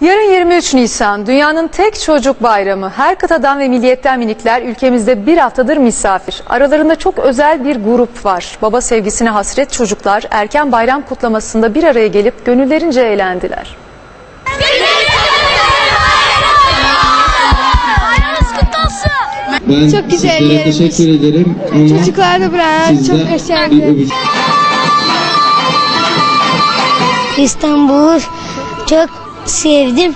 Yarın 23 Nisan dünyanın tek çocuk bayramı. Her kıtadan ve milliyetten minikler ülkemizde bir haftadır misafir. Aralarında çok özel bir grup var. Baba sevgisine hasret çocuklar erken bayram kutlamasında bir araya gelip gönüllerince eğlendiler. Ben Çok güzel sizlere yermiş. teşekkür ederim ama Çocuklar da buralar sizden çok bir öpücük İstanbul çok sevdim.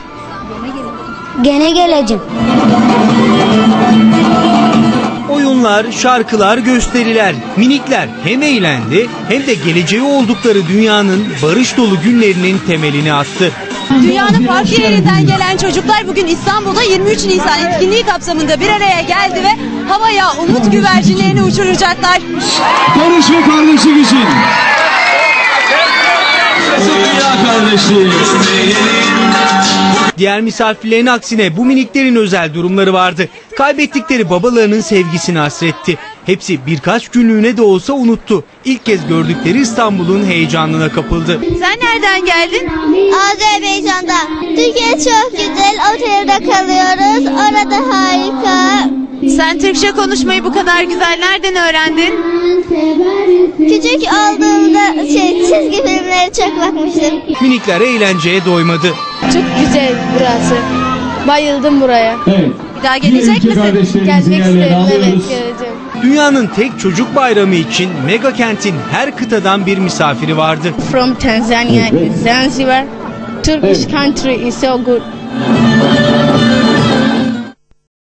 Gene geleceğim. Oyunlar, şarkılar, gösteriler. Minikler hem eğlendi hem de geleceği oldukları dünyanın barış dolu günlerinin temelini attı. Dünyanın farklı yerinden gelen çocuklar bugün İstanbul'da 23 Nisan etkinliği kapsamında bir araya geldi ve havaya umut güvercinlerini uçuracaklar. Barış ve kardeşlik için. Dünya kardeşliği. Diğer misafirlerin aksine bu miniklerin özel durumları vardı. Kaybettikleri babalarının sevgisini hasretti. Hepsi birkaç günlüğüne de olsa unuttu. İlk kez gördükleri İstanbul'un heyecanına kapıldı. Sen nereden geldin? Azerbaycan'da. Türkiye çok güzel. Otelde kalıyoruz. Orada harika. Sen Türkçe konuşmayı bu kadar güzel nereden öğrendin? Küçük olduğumda şey, çizgi filmlere çok bakmıştım. Minikler eğlenceye doymadı. Çok güzel burası. Bayıldım buraya. Evet. Bir daha gelecek misin? Gelmek isterim. Evet geleceğim. Dünyanın tek çocuk bayramı için mega kentin her kıtadan bir misafiri vardı. From Tanzania, Zanzibar. Turkish country is so good.